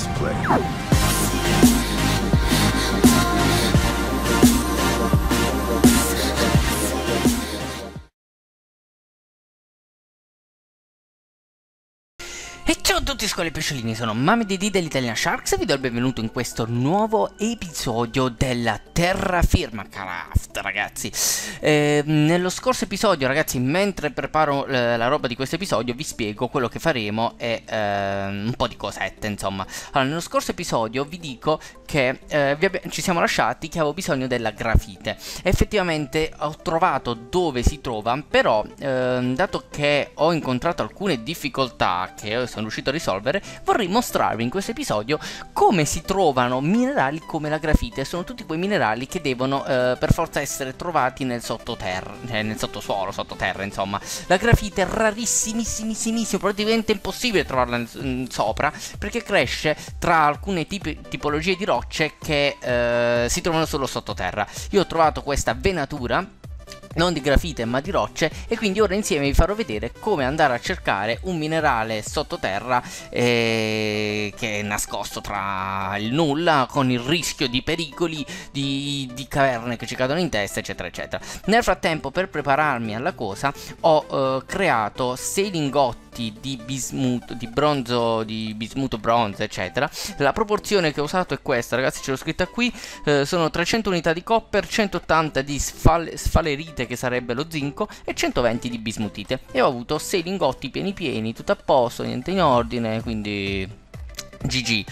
Let's play. Tutti scuole pesciolini, sono Mami DD dell'Italian Sharks e vi do il benvenuto in questo nuovo episodio della terraferma craft ragazzi. Eh, Nello scorso episodio ragazzi, mentre preparo eh, la roba di questo episodio vi spiego quello che faremo e eh, un po' di cosette insomma. Allora, nello scorso episodio vi dico che eh, ci siamo lasciati che avevo bisogno della grafite. Effettivamente ho trovato dove si trova, però ehm, dato che ho incontrato alcune difficoltà che sono riuscito a risolvere, vorrei mostrarvi in questo episodio come si trovano minerali come la grafite. Sono tutti quei minerali che devono eh, per forza essere trovati nel sottoterra, cioè nel sottosuolo, sottoterra, insomma. La grafite è rarissimissimo, praticamente impossibile trovarla in sopra, perché cresce tra alcune tipi- tipologie di rocce che eh, si trovano solo sottoterra. Io ho trovato questa venatura non di grafite ma di rocce. E quindi ora insieme vi farò vedere come andare a cercare un minerale sottoterra eh, che è nascosto tra il nulla con il rischio di pericoli di, di caverne che ci cadono in testa eccetera eccetera. Nel frattempo per prepararmi alla cosa ho eh, creato 6 lingotti di bismuto di bronzo di bismuto bronzo eccetera la proporzione che ho usato è questa ragazzi ce l'ho scritta qui eh, sono 300 unità di copper 180 di sfal- sfalerite che sarebbe lo zinco e 120 di bismutite e ho avuto 6 lingotti pieni pieni tutto a posto niente in ordine quindi GG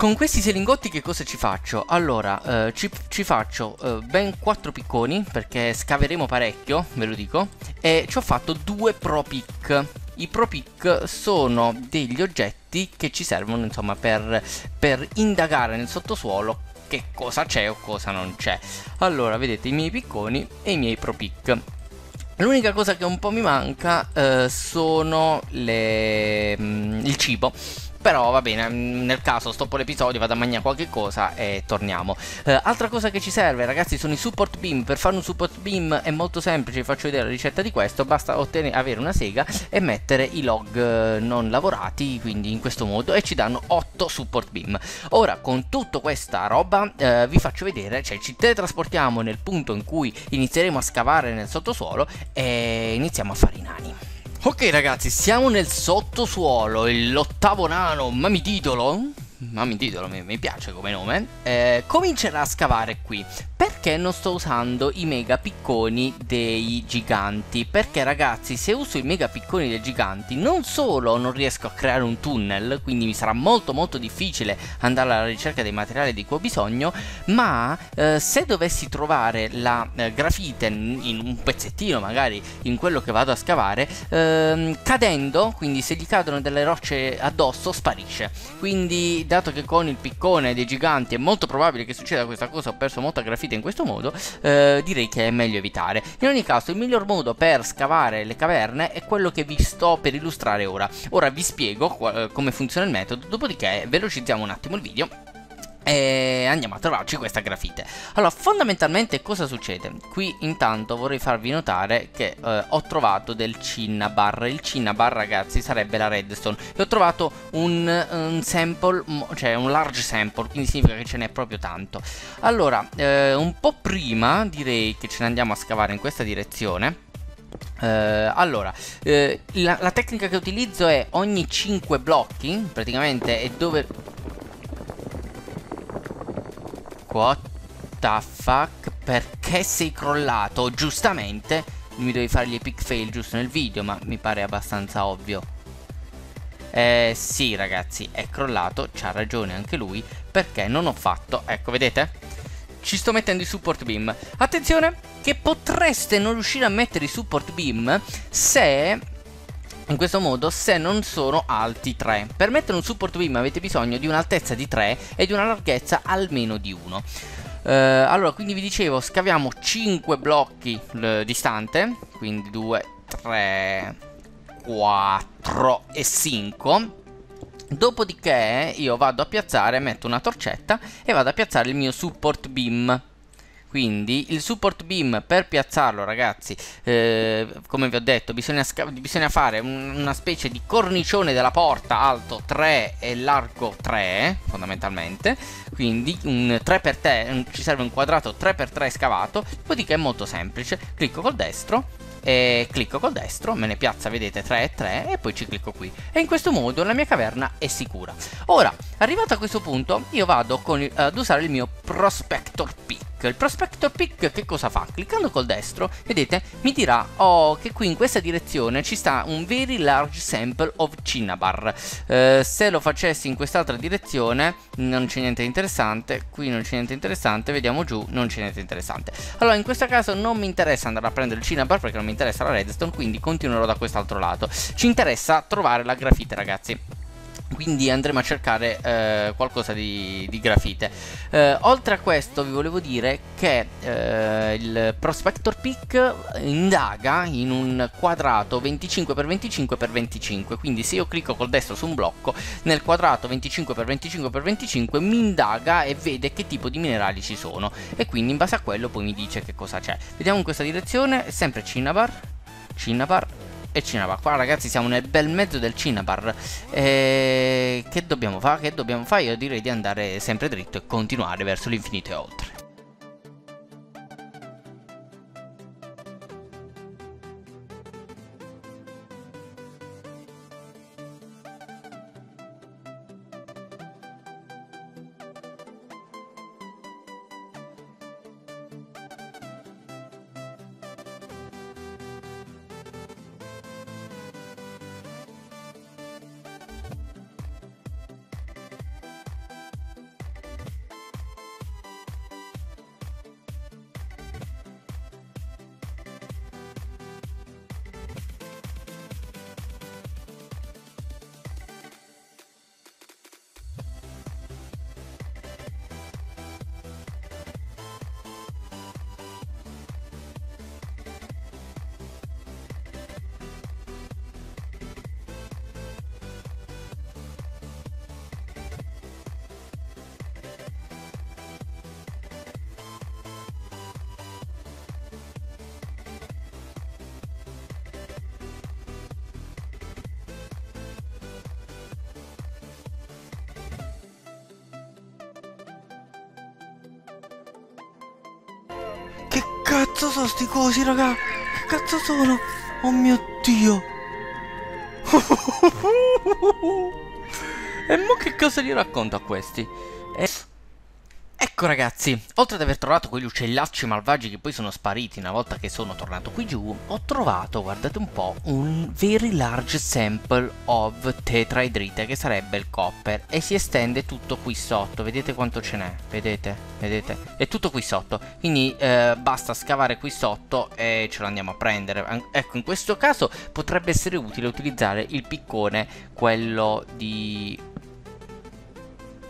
con questi sei lingotti che cosa ci faccio? Allora, eh, ci, ci faccio eh, ben 4 picconi perché scaveremo parecchio, ve lo dico, e ci ho fatto due pro pick. I pro pick sono degli oggetti che ci servono insomma per, per indagare nel sottosuolo che cosa c'è o cosa non c'è. Allora, vedete i miei picconi e i miei pro pick. L'unica cosa che un po' mi manca eh, sono le, mm, il cibo. Però va bene, mm, nel caso stoppo l'episodio, vado a mangiare qualche cosa e torniamo. Eh, altra cosa che ci serve, ragazzi, sono i support beam. Per fare un support beam è molto semplice, vi faccio vedere la ricetta di questo. Basta ottenere, avere una sega e mettere i log eh, non lavorati, quindi in questo modo, e ci danno 8 support beam. Ora, con tutta questa roba, eh, vi faccio vedere, cioè ci teletrasportiamo nel punto in cui inizieremo a scavare nel sottosuolo e iniziamo a fare i nani. Ok ragazzi, siamo nel sottosuolo, l'ottavo nano, ma mi titolo? Ma mi titolo, mi, mi piace come nome. Eh, comincerà a scavare qui. Perché non sto usando i mega picconi dei giganti? Perché ragazzi, se uso i mega picconi dei giganti, non solo non riesco a creare un tunnel, quindi mi sarà molto molto difficile andare alla ricerca dei materiali di cui ho bisogno, ma eh, se dovessi trovare la eh, grafite in, un pezzettino, magari in quello che vado a scavare, ehm, cadendo, quindi se gli cadono delle rocce addosso, sparisce. Quindi, dato che con il piccone dei giganti è molto probabile che succeda questa cosa, ho perso molta grafite in questo modo, eh, direi che è meglio evitare. In ogni caso, il miglior modo per scavare le caverne è quello che vi sto per illustrare ora. Ora vi spiego eh, come funziona il metodo, dopodiché velocizziamo un attimo il video e andiamo a trovarci questa grafite. Allora fondamentalmente cosa succede? Qui intanto vorrei farvi notare che eh, ho trovato del cinnabar. Il cinnabar ragazzi sarebbe la redstone. E ho trovato un, un sample cioè un large sample quindi significa che ce n'è proprio tanto. Allora eh, un po' prima direi che ce ne andiamo a scavare in questa direzione. Uh, allora, uh, la, la, tecnica che utilizzo è ogni 5 blocchi, praticamente è dove What the fuck? Perché sei crollato? Giustamente mi devi fare gli epic fail giusto nel video, ma mi pare abbastanza ovvio. Eh sì ragazzi, è crollato, c'ha ragione anche lui, perché non ho fatto, ecco vedete? Ci sto mettendo i support beam. Attenzione che potreste non riuscire a mettere i support beam se in questo modo se non sono alti 3. Per mettere un support beam avete bisogno di un'altezza di 3 e di una larghezza almeno di 1. Uh, allora, quindi vi dicevo, scaviamo 5 blocchi distante, quindi 2, 3, 4 e 5. Dopodiché io vado a piazzare, metto una torcetta e vado a piazzare il mio support beam. Quindi il support beam per piazzarlo ragazzi eh, come vi ho detto bisogna, bisogna fare un una specie di cornicione della porta alto 3 e largo 3 fondamentalmente quindi un 3x3 ci serve un quadrato 3x3 scavato dopodiché è molto semplice clicco col destro e clicco col destro, me ne piazza, vedete, 3 e 3 e poi ci clicco qui. E in questo modo la mia caverna è sicura. Ora, arrivato a questo punto, io vado con, ad usare il mio Prospector Pick. Il Prospector Pick che cosa fa? Cliccando col destro, vedete, mi dirà oh, che qui in questa direzione ci sta un very large sample of Cinnabar. Eh, se lo facessi in quest'altra direzione non c'è niente interessante, qui non c'è niente interessante, vediamo giù, non c'è niente interessante. Allora in questo caso non mi interessa andare a prendere il Cinnabar perché non mi interessa la redstone, quindi continuerò da quest'altro lato. Ci interessa trovare la grafite ragazzi quindi andremo a cercare eh, qualcosa di, di grafite. Eh, oltre a questo vi volevo dire che eh, il prospector pick indaga in un quadrato 25x25x25 quindi se io clicco col destro su un blocco nel quadrato 25x25x25 mi indaga e vede che tipo di minerali ci sono. E quindi in base a quello poi mi dice che cosa c'è. Vediamo in questa direzione. Sempre Cinnabar. Cinnabar e Cinnabar. Qua ragazzi siamo nel bel mezzo del Cinnabar. E... Che dobbiamo fare? Che dobbiamo fare? Io direi di andare sempre dritto e continuare verso l'infinito e oltre. Cazzo sono sti cosi, raga? Che cazzo sono? Oh mio Dio! e mo che cosa gli racconto a questi? Ecco ragazzi, oltre ad aver trovato quegli uccellacci malvagi che poi sono spariti una volta che sono tornato qui giù, ho trovato, guardate un po', un very large sample of tetraidrite che sarebbe il copper e si estende tutto qui sotto, vedete quanto ce n'è, vedete, vedete, è tutto qui sotto, quindi eh, basta scavare qui sotto e ce lo andiamo a prendere, ecco in questo caso potrebbe essere utile utilizzare il piccone, quello di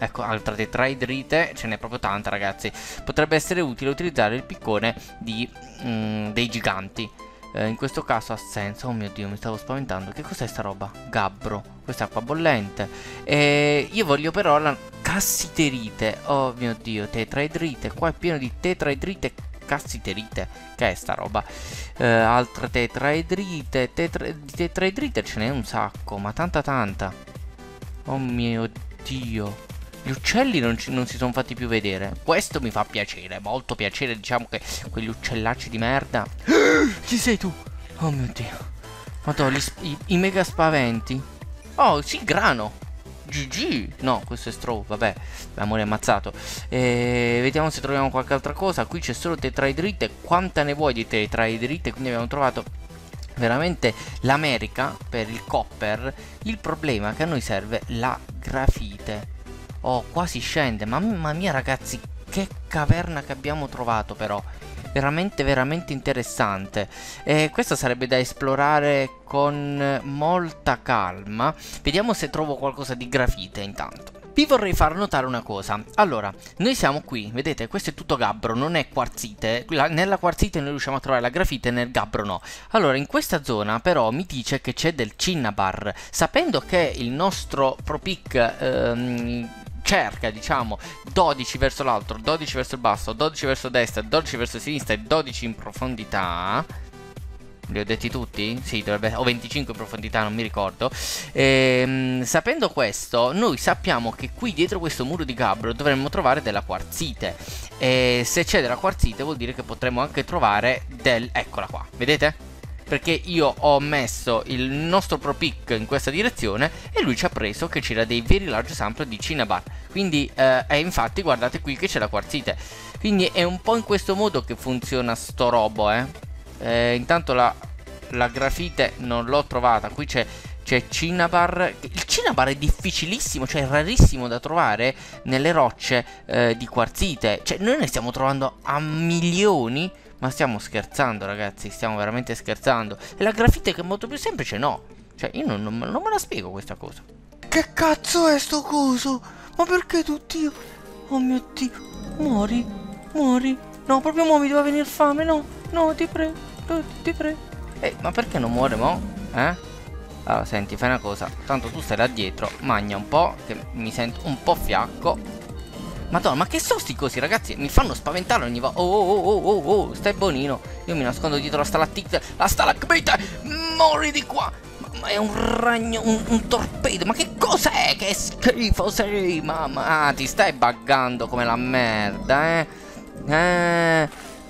Ecco, altra tetraidrite, ce n'è proprio tanta ragazzi. Potrebbe essere utile utilizzare il piccone di, mm, dei giganti. Eh, in questo caso ha senso. Oh mio Dio, mi stavo spaventando. Che cos'è sta roba? Gabbro. Questa acqua bollente. E io voglio però la cassiterite. Oh mio Dio, tetraidrite. Qua è pieno di tetraidrite cassiterite. Che è sta roba? Eh, altre tetraidrite. Tetra tetraidrite ce n'è un sacco, ma tanta tanta. Oh mio Dio. Gli uccelli non, ci, non, si sono fatti più vedere. Questo mi fa piacere, molto piacere. Diciamo che quegli uccellacci di merda. Chi sei tu? Oh mio dio. Madonna, i, i, mega spaventi. Oh, sì, grano. GG. No, questo è Straw, vabbè. L'amore ammazzato. E vediamo se troviamo qualche altra cosa. Qui c'è solo tetraidrite. Quanta ne vuoi di tetraidrite? Quindi abbiamo trovato veramente l'America per il copper. Il problema è che a noi serve la grafite. Oh, quasi scende. Mamma mia, ragazzi, che caverna che abbiamo trovato, però. Veramente, veramente interessante. E questo sarebbe da esplorare con molta calma. Vediamo se trovo qualcosa di grafite intanto. Vi vorrei far notare una cosa. Allora, noi siamo qui, vedete, questo è tutto gabbro, non è quarzite. nella quarzite noi riusciamo a trovare la grafite, nel gabbro no. Allora, in questa zona però mi dice che c'è del cinnabar. Sapendo che il nostro ProPic ehm, cerca, diciamo, 12 verso l'alto, 12 verso il basso, 12 verso destra, 12 verso sinistra e 12 in profondità li ho detti tutti? Sì, dovrebbe, o 25 in profondità, non mi ricordo. Ehm, sapendo questo, noi sappiamo che qui dietro questo muro di gabbro dovremmo trovare della quarzite. E se c'è della quarzite vuol dire che potremmo anche trovare del... Eccola qua, vedete? Perché io ho messo il nostro Pro Pick in questa direzione e lui ci ha preso che c'era dei veri large sample di Cinnabar. Quindi, eh, e infatti guardate qui che c'è la quarzite. Quindi è un po' in questo modo che funziona sto robo, eh eh, intanto la, la, grafite non l'ho trovata. Qui c'è, c'è Cinnabar. Il Cinnabar è difficilissimo, cioè è rarissimo da trovare nelle rocce eh, di quarzite. Cioè, noi ne stiamo trovando a milioni. Ma stiamo scherzando, ragazzi. Stiamo veramente scherzando. E la grafite che è molto più semplice, no. Cioè, io non, non, non me la spiego questa cosa. Che cazzo è sto coso? Ma perché tutti? Oh mio dio. Muori. Muori. No, proprio mo mi deve venire fame, no. No, ti prego ti prego. Ehi, ma perché non muore mo? Eh? Allora, senti, fai una cosa. Tanto tu stai là dietro, magna un po', che mi sento un po' fiacco. Madonna, ma che sono sti cosi, ragazzi? Mi fanno spaventare ogni volta. Oh, oh, oh, oh, oh, stai bonino. Io mi nascondo dietro la stalattite. La stalagmite! Mori di qua! Ma è un ragno, un, un torpedo. Ma che cos'è? Che schifo sei, mamma. Ah, ti stai buggando come la merda, eh? Eh...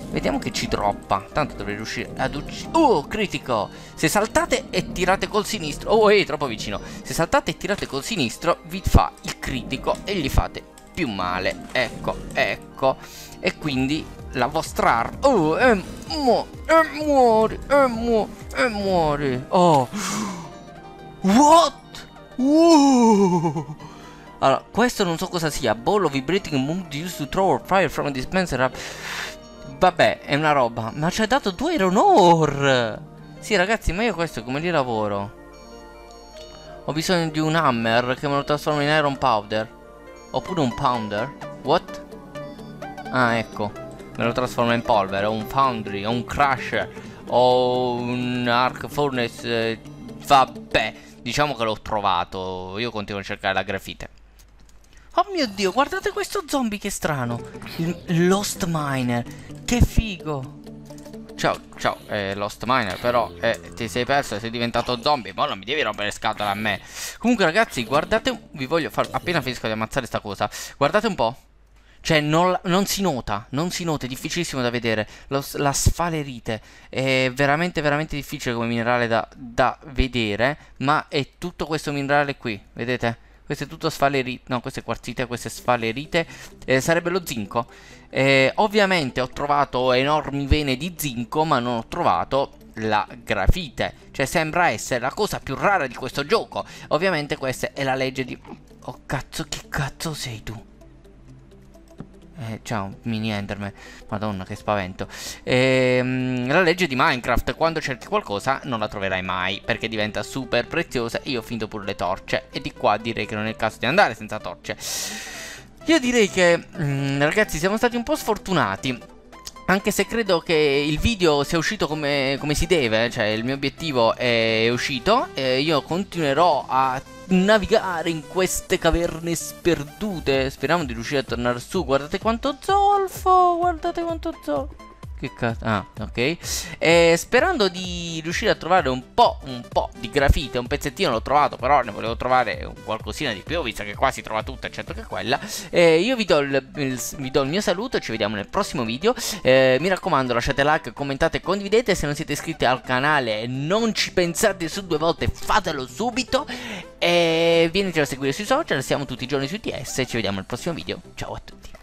Vediamo che ci droppa. Tanto dovrei riuscire ad uccidere. Oh, critico! Se saltate e tirate col sinistro. Oh, ehi, troppo vicino. Se saltate e tirate col sinistro, vi fa il critico e gli fate più male. Ecco, ecco. E quindi la vostra arma. Oh, e, mu e muori, e e muori. Oh. What? Wow. Allora, questo non so cosa sia. Ball of vibrating mood used to throw fire from a dispenser up. Vabbè, è una roba. Ma ci hai dato due Iron Ore! Sì, ragazzi, ma io questo come li lavoro? Ho bisogno di un hammer che me lo trasforma in Iron Powder. Oppure un Pounder. What? Ah, ecco. Me lo trasforma in polvere. O un Foundry. O un Crusher. O un Arc Furnace. vabbè. Diciamo che l'ho trovato. Io continuo a cercare la grafite. Oh mio dio, guardate questo zombie che strano. Il Lost Miner. Che figo. Ciao, ciao, eh, Lost Miner, però eh, ti sei perso sei diventato zombie. Ma non mi devi rompere le scatole a me. Comunque, ragazzi, guardate. Vi voglio fare. Appena finisco di ammazzare sta cosa. Guardate un po'. Cioè, non, non, si nota, non si nota, è difficilissimo da vedere. La sfalerite è veramente, veramente difficile come minerale da, da vedere. Ma è tutto questo minerale qui, vedete? Questo è tutto sfalerite. No, queste quarzite, queste sfalerite. Eh, sarebbe lo zinco. Eh, ovviamente ho trovato enormi vene di zinco, ma non ho trovato la grafite. Cioè sembra essere la cosa più rara di questo gioco. Ovviamente questa è la legge di... Oh cazzo, che cazzo sei tu? Eh, ciao, mini Enderman. Madonna, che spavento. Ehm, la legge di Minecraft, quando cerchi qualcosa non la troverai mai, perché diventa super preziosa. Io ho finito pure le torce, e di qua direi che non è il caso di andare senza torce. Io direi che, mh, mm, ragazzi, siamo stati un po' sfortunati. Anche se credo che il video sia uscito come, come si deve, cioè il mio obiettivo è uscito, e io continuerò a navigare in queste caverne sperdute. Speriamo di riuscire a tornare su. Guardate quanto zolfo, guardate quanto zolfo. Che cazzo? Ah, ok. E sperando di riuscire a trovare un po', un po' di grafite, un pezzettino l'ho trovato, però ne volevo trovare qualcosina di più, visto che qua si trova tutto, eccetera che quella. E io vi do il, il, vi do il mio saluto ci vediamo nel prossimo video. Eh, mi raccomando, lasciate like, commentate e condividete. Se non siete iscritti al canale non ci pensate su due volte, fatelo subito. E venite a seguire sui social, siamo tutti i giorni su TS. Ci vediamo nel prossimo video. Ciao a tutti.